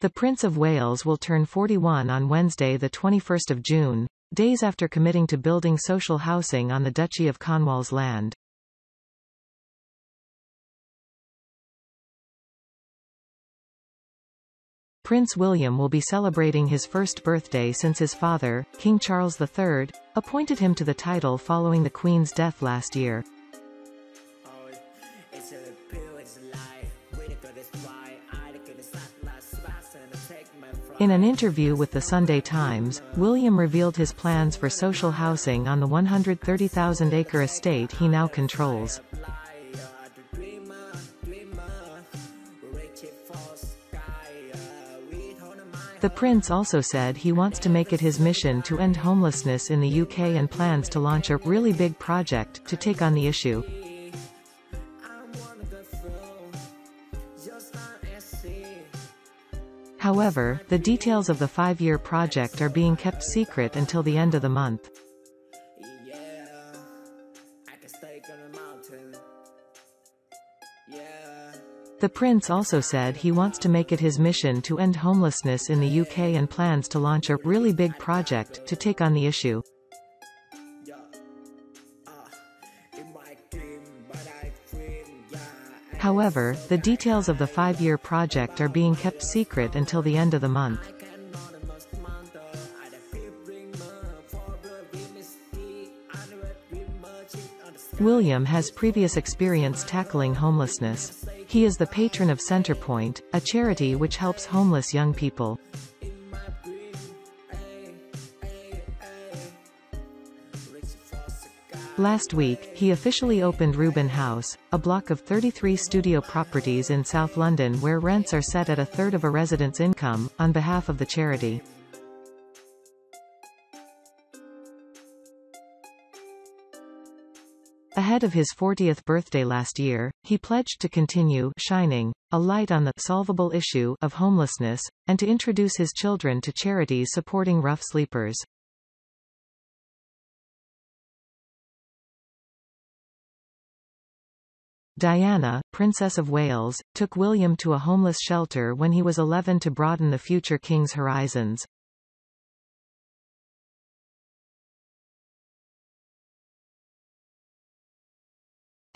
The Prince of Wales will turn 41 on Wednesday the 21st of June, days after committing to building social housing on the Duchy of Cornwall's land. Prince William will be celebrating his first birthday since his father, King Charles III, appointed him to the title following the Queen's death last year. In an interview with the Sunday Times, William revealed his plans for social housing on the 130,000-acre estate he now controls. The prince also said he wants to make it his mission to end homelessness in the UK and plans to launch a really big project to take on the issue. However, the details of the five-year project are being kept secret until the end of the month. The prince also said he wants to make it his mission to end homelessness in the UK and plans to launch a really big project to take on the issue. However, the details of the five-year project are being kept secret until the end of the month. William has previous experience tackling homelessness. He is the patron of Centrepoint, a charity which helps homeless young people. Last week, he officially opened Reuben House, a block of 33 studio properties in South London where rents are set at a third of a resident's income, on behalf of the charity. Ahead of his 40th birthday last year, he pledged to continue shining a light on the solvable issue of homelessness, and to introduce his children to charities supporting rough sleepers. Diana, Princess of Wales, took William to a homeless shelter when he was 11 to broaden the future king's horizons.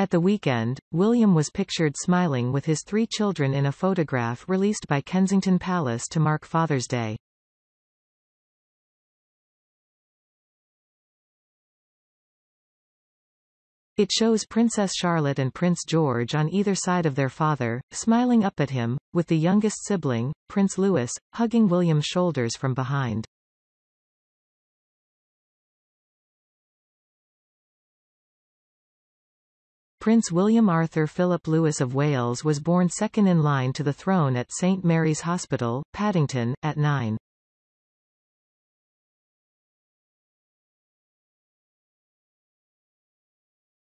At the weekend, William was pictured smiling with his three children in a photograph released by Kensington Palace to mark Father's Day. It shows Princess Charlotte and Prince George on either side of their father, smiling up at him, with the youngest sibling, Prince Louis, hugging William's shoulders from behind. Prince William Arthur Philip Louis of Wales was born second in line to the throne at St Mary's Hospital, Paddington, at 9.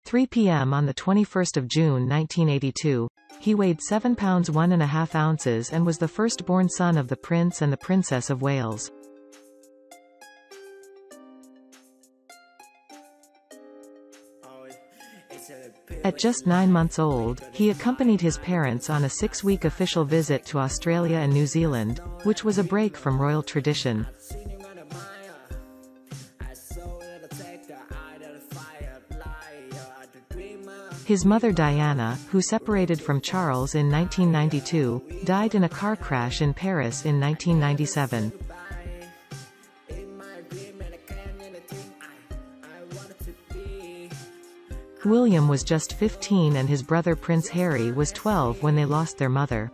3 p.m. on 21 June 1982. He weighed 7 pounds 1 and a half ounces and was the firstborn son of the Prince and the Princess of Wales. At just nine months old, he accompanied his parents on a six-week official visit to Australia and New Zealand, which was a break from royal tradition. His mother Diana, who separated from Charles in 1992, died in a car crash in Paris in 1997. William was just 15 and his brother Prince Harry was 12 when they lost their mother.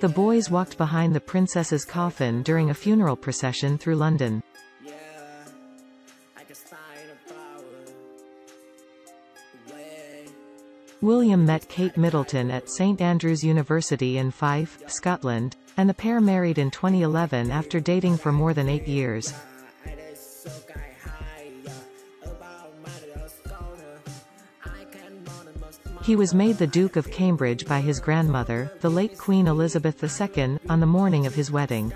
The boys walked behind the princess's coffin during a funeral procession through London. William met Kate Middleton at St Andrews University in Fife, Scotland, and the pair married in 2011 after dating for more than eight years. He was made the Duke of Cambridge by his grandmother, the late Queen Elizabeth II, on the morning of his wedding.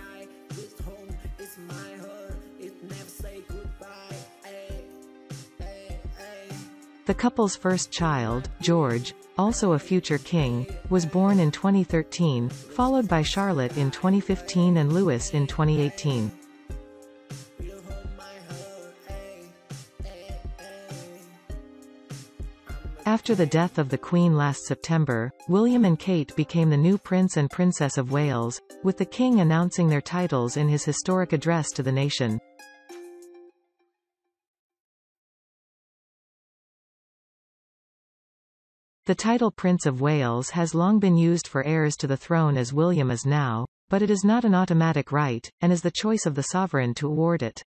The couple's first child, George, also a future king, was born in 2013, followed by Charlotte in 2015 and Louis in 2018. After the death of the Queen last September, William and Kate became the new Prince and Princess of Wales, with the King announcing their titles in his historic address to the nation. The title Prince of Wales has long been used for heirs to the throne as William is now, but it is not an automatic right, and is the choice of the sovereign to award it.